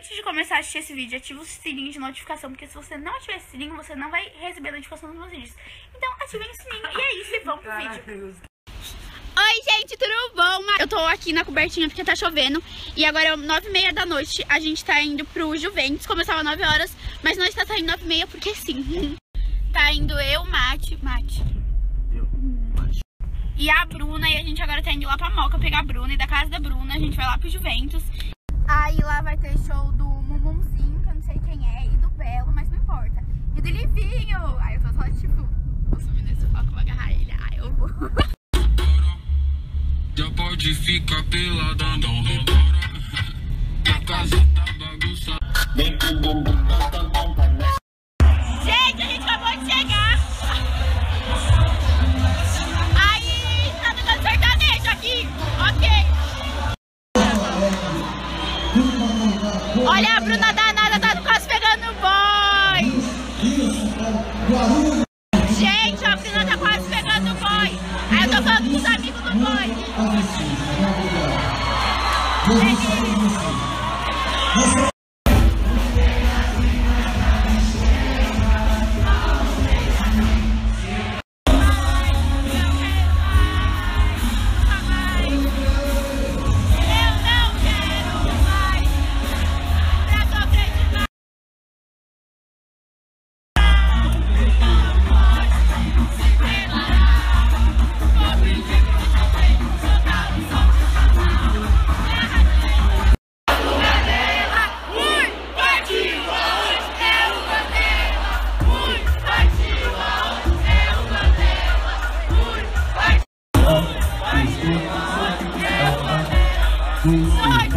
antes de começar a assistir esse vídeo, ativa o sininho de notificação, porque se você não ativar esse sininho, você não vai receber a notificação dos meus vídeos. Então, ativem o sininho. E é isso, e vamos pro vídeo. Oi, gente, tudo bom? Eu tô aqui na cobertinha porque tá chovendo E agora é nove e meia da noite A gente tá indo pro Juventus Começava nove horas, mas não está saindo nove e meia porque sim Tá indo eu, Mate Mate E a Bruna E a gente agora tá indo lá pra Moca pegar a Bruna E da casa da Bruna a gente vai lá pro Juventus Aí lá vai ter show do Mumumzinho Que eu não sei quem é E do Belo, mas não importa E do Livinho Aí eu tô só tipo Vou subir nesse foco, vou agarrar ele Aí eu vou Já pode ficar pelada, não repara. A casa tá bagunçada. Vem com o bumbum na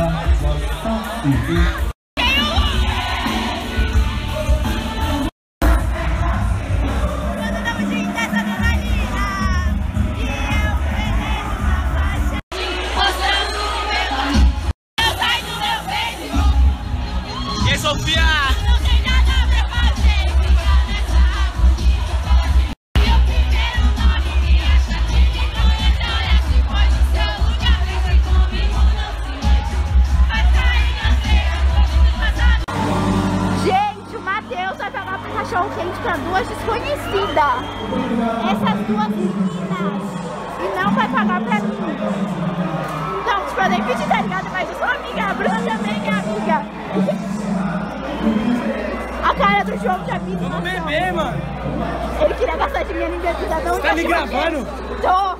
Quando pagar pra mim. Não, tipo, eu nem pedi, tá ligado? Mas eu sou amiga. A Bruna também é amiga. A cara do jogo já vi. Vamos beber, mano. Ele queria gastar dinheiro em bebida. Não Tá me gravando? Tô.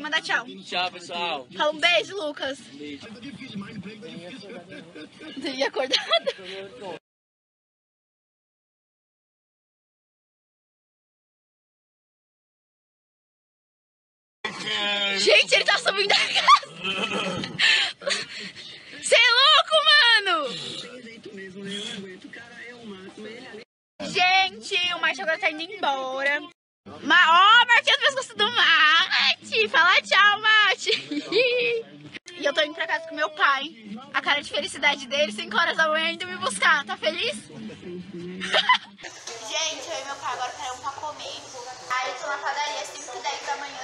Manda tchau. Tchau, pessoal. Fala um beijo, Lucas. Você ia acordado? Gente, ele tá subindo a casa. Você é louco, mano? Gente, o Marte agora tá indo embora. Ma ó, Marquinhos pescoço do Mate. Fala tchau, Mate. e eu tô indo pra casa com meu pai. A cara de felicidade dele, 5 horas da manhã, indo me buscar. Tá feliz? Gente, eu e meu pai agora paramos pra comer. Aí eu tô na padaria 5 10 da manhã,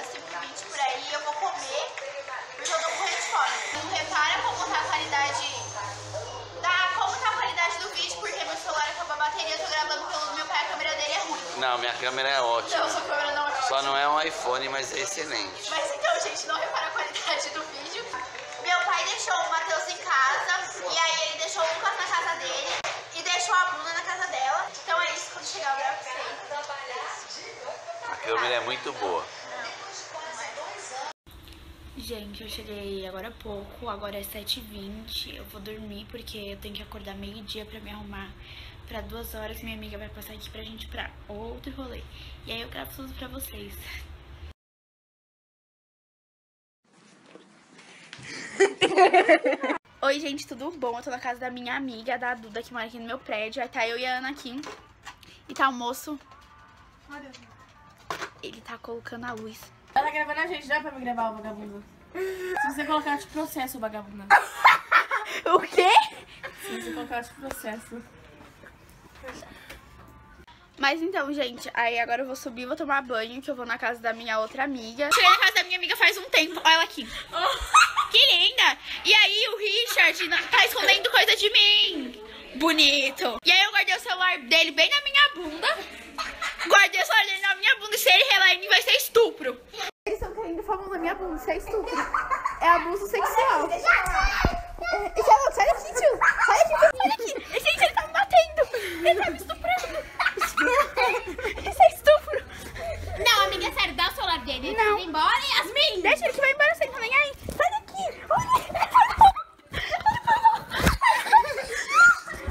Não, minha câmera é ótima. Então, sua câmera não é Só ótima. não é um iPhone, mas é excelente. Mas então, gente, não repara a qualidade do vídeo. Meu pai deixou o Matheus em casa, e aí ele deixou o Lucas na casa dele, e deixou a Bruna na casa dela. Então é isso, quando chegar eu gravo pra. A câmera é muito boa. Gente, eu cheguei agora há pouco, agora é 7h20. Eu vou dormir porque eu tenho que acordar meio-dia pra me arrumar pra duas horas. Minha amiga vai passar aqui pra gente pra outro rolê. E aí eu gravo tudo pra vocês. Oi, gente, tudo bom? Eu tô na casa da minha amiga, da Duda, que mora aqui no meu prédio. Aí tá eu e a Ana aqui. E tá o moço. Ele tá colocando a luz. Ela tá gravando a gente, dá pra me gravar o vagabundo. Se você colocar, eu te processo, vagabunda. O quê? Se você colocar, eu te processo. Mas então, gente, aí agora eu vou subir, vou tomar banho, que eu vou na casa da minha outra amiga. Cheguei na casa da minha amiga faz um tempo, olha ela aqui. Que linda! E aí o Richard tá escondendo coisa de mim. Bonito. E aí eu guardei o celular dele bem na minha bunda. Guardei o celular dele na minha bunda e se ele relar em mim vai ser estupro. Eles estão querendo falar na minha bunda, isso é estupro. É abuso sexual. É, já, sai daqui, tio. Sai daqui, tio. Sai daqui. Ele tá me estuprando. Isso é estupro. Não, amiga, sério, dá o celular dele. Ele Não. vai embora, Yasmin! Deixa ele que vai embora sem nem aí. Sai daqui. Olha.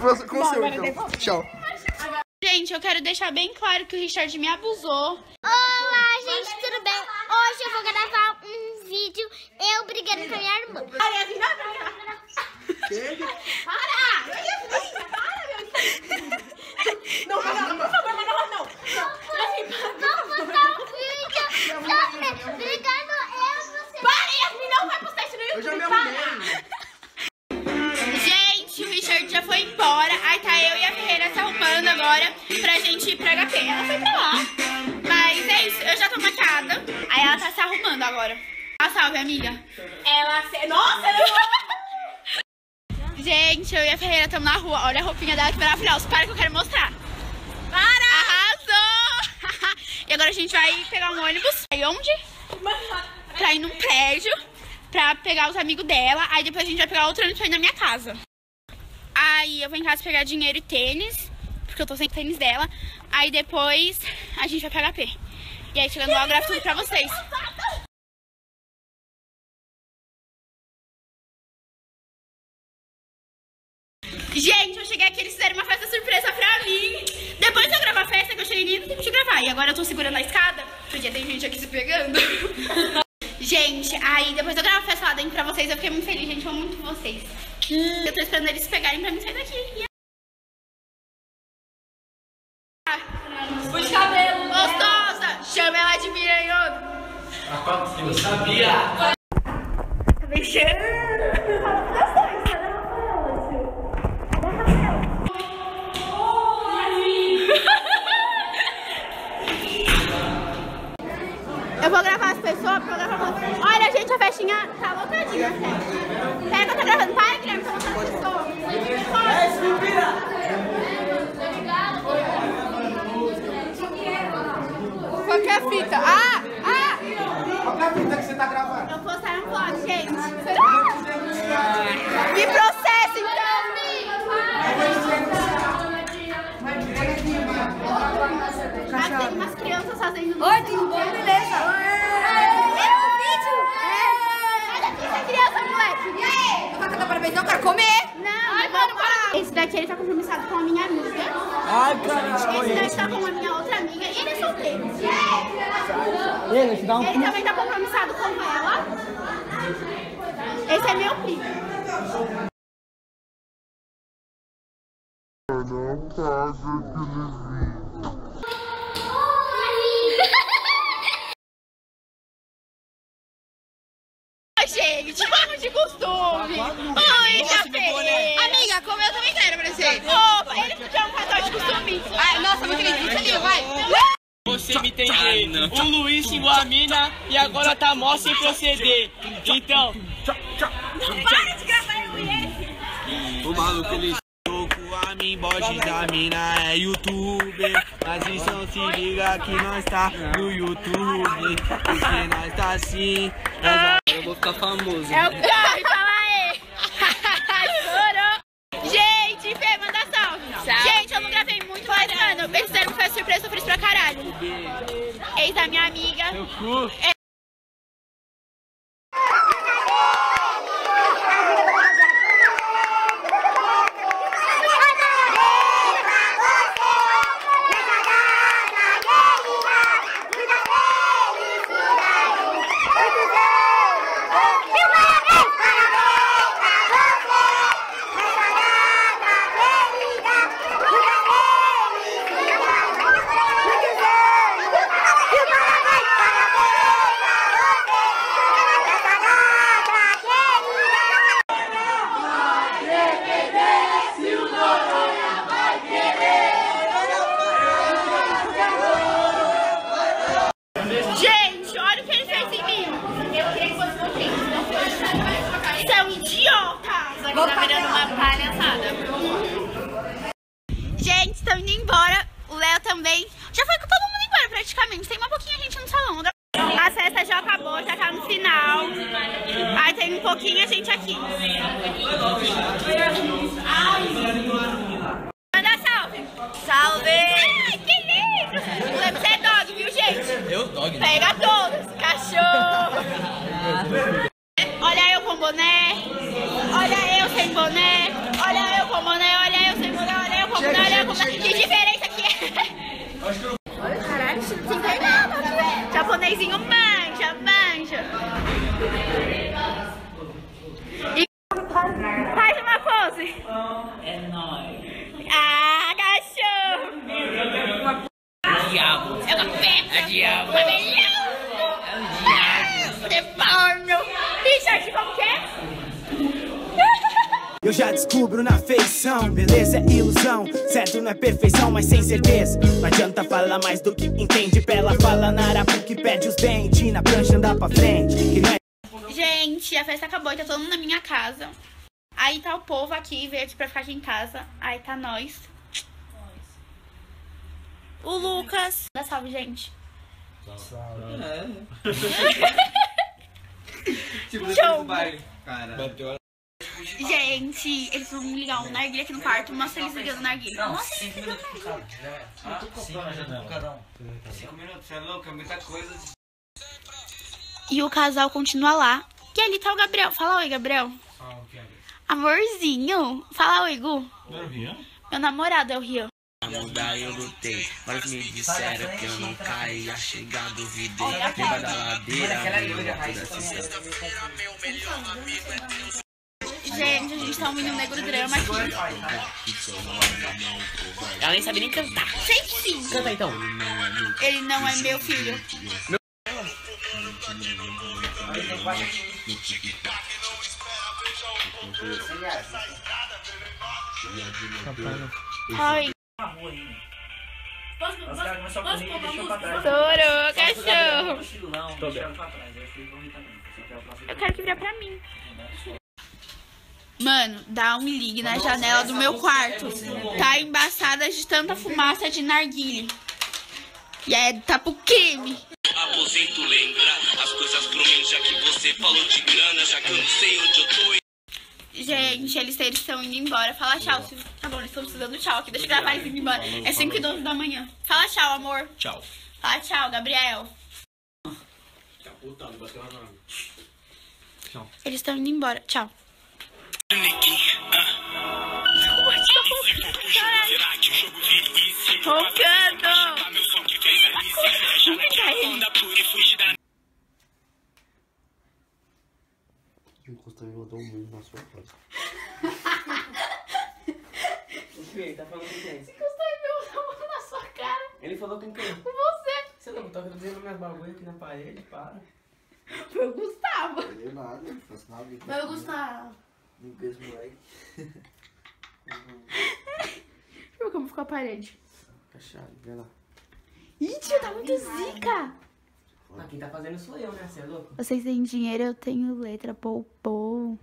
O seu, então. Tchau. Gente, eu quero deixar bem claro que o Richard me abusou. Ela se... Nossa, eu... Gente, eu e a Ferreira estamos na rua. Olha a roupinha dela que maravilhosa. Para que eu quero mostrar. Para! Arrasou! e agora a gente vai pegar um ônibus. Aí onde? Pra ir num prédio. Pra pegar os amigos dela. Aí depois a gente vai pegar outro ônibus pra ir na minha casa. Aí eu vou em casa pegar dinheiro e tênis. Porque eu tô sem tênis dela. Aí depois a gente vai pra HP. E aí chegando lá eu gravo tudo pra vocês. E agora eu tô segurando a escada, porque tem gente aqui se pegando. gente, aí depois eu gravo a festa lá dentro pra vocês. Eu fiquei muito feliz, gente. Eu amo muito vocês. Eu tô esperando eles se pegarem pra mim sair daqui. E... Puxa cabelo. Gostosa! Chama ela de piranhona. Eu sabia! Tá beijando. essa festinha tá lotadinha, sério. Pera que eu tô gravando. Para, Guilherme, né? tô mostrando pro pessoal. É isso, mentira! É fita? Ah! Ah! Qual é fita que você tá gravando? Eu vou sair um vlog, gente. Ah! Me processa, então! Mas tem umas crianças fazendo... Oi, tem vez então eu quero comer. Não, Ai, mano, para. Esse daqui ele tá compromissado com a minha amiga. Ai, caralho. Esse daqui tá com a minha outra amiga. E ele é solteiro. Ele, dá um... ele também tá compromissado com ela. Esse é meu primo. Não pode que ele Você me entender. O Luiz xingou a mina e agora tá mó sem proceder. Então, Para de gravar eu e o maluco ele a mim, bode da mina é youtuber. Mas então se liga que nós tá no YouTube. Porque nós tá assim. Eu vou ficar famoso. É o Caio, fala aí. Estourou. Gente, Fê, manda salve. Gente, eu não gravei muito, mas, mano, eles fizeram festa surpresa, eu fiz pra caralho. Ex da minha amiga. Gente, olha o que ele fez em mim. Eu queria que fosse vocês. Você é um idiota. Isso aqui tá virando uma palhaçada. Gente, estão indo embora. O Léo também. Já foi com todo mundo embora praticamente. Tem uma pouquinha gente no salão. A festa já acabou, já tá no final. Aí tem um pouquinho a gente aqui. Manda salve. Salve. Ai, que lindo. O Léo, você é dog, viu, gente? Eu, dog. Pega todos, cachorro! Descubro na feição, beleza é ilusão, certo não é perfeição, mas sem certeza. Não adianta falar mais do que entende, bela fala na arapu que pede os dentes, na prancha andar pra frente. Que não é Gente, a festa acabou e tá todo mundo na minha casa. Aí tá o povo aqui, veio aqui pra ficar aqui em casa. Aí tá nós. O Lucas. Dá salve, gente. Tipo, Show. Cara. Gente, eles vão me ligar um narguilha aqui no quarto. Mostra eles ligando o narguilha. Nossa, Cinco minutos por cada. Cinco minutos por cada um. Cinco minutos, você é louco, é muita coisa. E o casal continua lá. E ali tá o Gabriel. Fala oi, Gabriel. Amorzinho. Fala oi, Gu. Meu namorado é o Rio. mudar eu lutei, mas me disseram que eu não caía, chegar duvidei, lembra da ladeira, meu loucura se Gente, a gente tá ouvindo um negro drama aqui. Ela nem sabe nem cantar. Sei sim. Canta então. Ele não é meu filho. Oi. Estourou, cachorro. Eu quero que vire pra mim. Mano, dá um ligue na janela do meu quarto. Tá embaçada de tanta fumaça de narguile. E é, tá pro crime. Aposento lembra as coisas pra mim, já que você falou de grana, já que eu não sei onde eu tô. Gente, eles estão indo embora. Fala tchau. Silvio. Tá bom, eles estão precisando tchau aqui. Deixa eu gravar eles indo embora. É 5 e 12 da manhã. Fala tchau, amor. Tchau. Fala tchau, Gabriel. Eles estão indo embora. Tchau. Encostou assim, e rodou o mundo na sua frase. o é que? Ele tá falando que é Se encostou e rodou o mundo na sua cara. Ele falou com quem? Com você. Você não tá traduzindo minhas bagulho aqui na parede? Para. Foi o Gustavo. Não é nada, não faço nada. Foi o Gustavo. Não conheço moleque. Deixa eu ver como ficou a parede. Chave, vê lá. Ih, tio, tá muito zica. Ah, quem tá fazendo sou eu, né? Você é louco? Vocês têm dinheiro, eu tenho letra, pou, pou.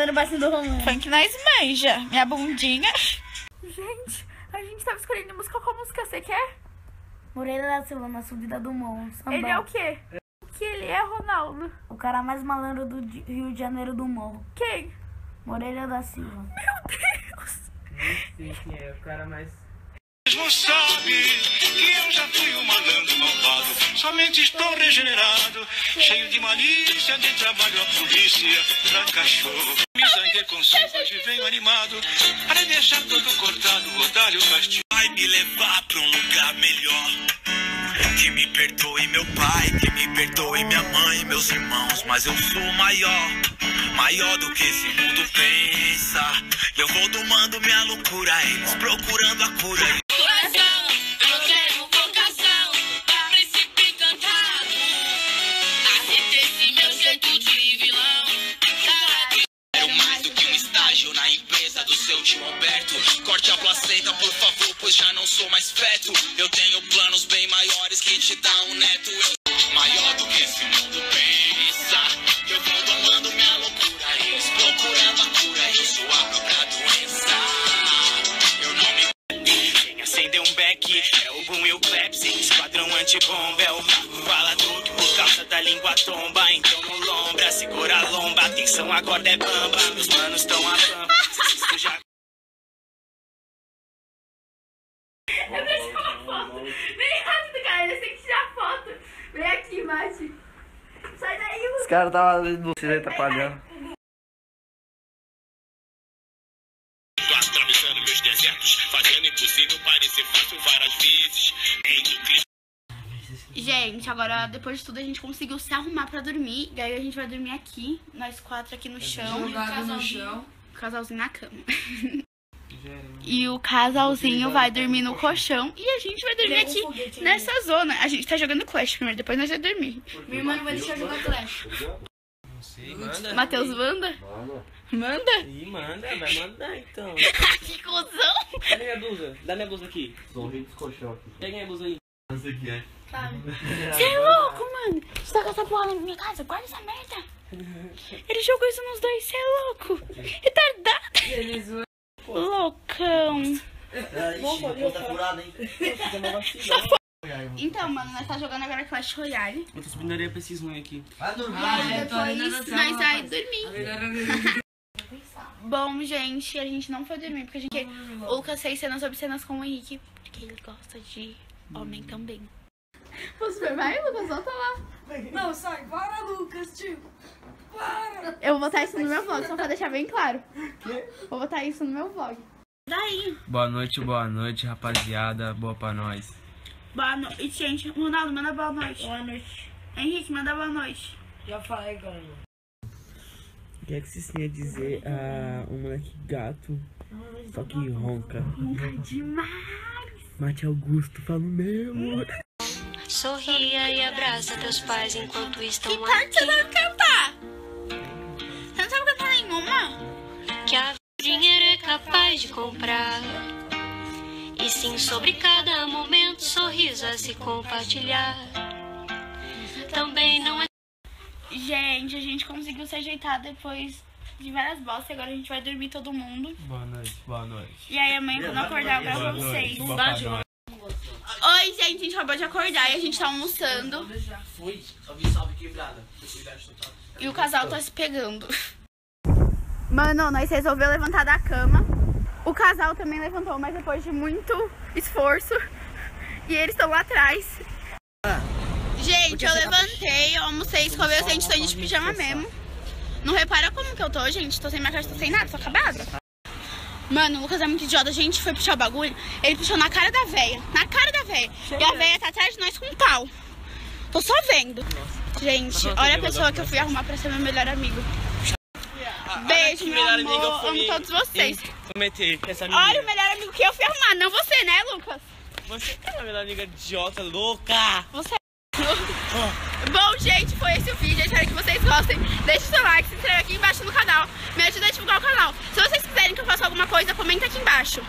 Ele mandando o bacinho do Romano. Funk nós manja. Minha bundinha. Gente, a gente tava escolhendo música. Qual música você quer? Moreira da Silva na subida do morro. Sambão. Ele é o quê? O que ele é, Ronaldo? O cara mais malandro do Rio de Janeiro do morro. Quem? Moreira da Silva. Meu Deus. Sei quem é, o cara mais. mesmo sabe que eu já fui um malandro malvado. Somente estou regenerado, cheio de malícia, de trabalho a polícia pra cachorro. Me zanguei com cinco, hoje venho animado para deixar todo cortado, o castigo. Vai me levar pra um lugar melhor. Que me perdoe meu pai, que me perdoe minha mãe, meus irmãos, mas eu sou maior, maior do que esse mundo pensa. Eu vou domando minha loucura, eles procurando a cura. Já não sou mais feto. Eu tenho planos bem maiores que te dá um neto. Eu... Maior do que esse mundo pensa. Eu vou domando minha loucura, eles procurando a cura. Eu sou a própria doença. Eu não me. Quem acendeu um beck é o boom e o Pepsi. Esquadrão antibomba é o falador que por causa da língua tomba. Então não lombra, segura a lomba. Atenção, agora é bamba. Meus manos estão a bamba. Já Eu preciso tirar uma foto. Vem rápido, cara. Eles têm que tirar foto. Vem aqui, Mati. Sai daí, Os caras estavam vocês atrapalhando. Tô atravessando meus desertos, fazendo impossível parecer fácil várias vezes. Gente, agora depois de tudo a gente conseguiu se arrumar pra dormir. E aí a gente vai dormir aqui, nós quatro aqui no chão. Jogado no chão. O casalzinho na cama. E o casalzinho vai dormir no colchão e a gente vai dormir aqui nessa zona. A gente tá jogando Clash primeiro, depois nós vamos dormir. Minha irmã não vai deixar jogar Clash. Não sei, manda. Matheus manda? Manda? Ih, manda, vai mandar então. que cuzão! Cadê minha blusa? Dá minha blusa aqui. Sorrindo dos colchão aqui. Pega minha blusa aí. Não sei o que é. Você é louco, mano? Você tá com essa porra na minha casa? Guarda essa merda! Ele jogou isso nos dois, você é louco! Retardado! Loucão! Ixi, tá furado, hein? Então, mano, nós tá jogando agora Clash Royale. Eu tô subindo areia pra esses ruins aqui. Vai dormir. E depois nós vai dormir. Bom, gente, a gente não foi dormir porque a gente. O Lucas fez cenas sobre cenas com o Henrique, porque ele gosta de homem também. Você vai, Lucas? Volta lá. Não, sai. Para, Lucas, tio. Para. Eu vou botar isso no meu vlog, só pra deixar bem claro. Vou botar isso no meu vlog. Daí. Boa noite, boa noite, rapaziada. Boa pra nós. Boa noite, gente. Ronaldo, manda boa noite. Boa noite. Henrique, manda boa noite. Já falei, cara. O que é que vocês têm a dizer a um moleque gato, só que ronca? Demais. Mate Augusto, fala o meu. Sorria e abraça teus pais enquanto estão Que parte você aqui. sabe cantar? Você não sabe cantar nenhuma? Que a dinheiro é capaz de comprar. E sim, sobre cada momento, sorriso a se compartilhar. Também não é Gente, a gente conseguiu se ajeitar depois de várias bostas. Agora a gente vai dormir todo mundo. Boa noite, boa noite. E aí amanhã quando eu acordar eu gravo vocês. noite, boa nós. Oi, gente, a gente acabou de acordar e a gente tá almoçando. Foi, vi salve quebrada. E o casal tá se pegando. Mano, nós resolveu levantar da cama. O casal também levantou, mas depois de muito esforço. E eles estão lá atrás. Gente, eu levantei, eu almocei, escovei os dentes, tô indo de pijama mesmo. Não repara como que eu tô, gente. Tô sem maquiagem, tô sem nada, tô acabada. Mano, o Lucas é muito idiota. A gente foi puxar o bagulho, ele puxou na cara da véia. Na cara da véia. E a véia tá atrás de nós com um pau. Tô só vendo. Gente, olha a pessoa que eu fui arrumar pra ser meu melhor amigo. Beijo, meu melhor amigo amor. foi Amo todos vocês. Que essa Olha o melhor amigo que eu fui arrumar, não você, né, Lucas? Você é a melhor amiga idiota louca. Você é Bom, gente, foi esse o vídeo. Eu espero que vocês gostem. Deixe seu like, se inscreva aqui embaixo no canal. Me ajuda a divulgar o canal. Se vocês quiserem que eu faça alguma coisa, comenta aqui embaixo.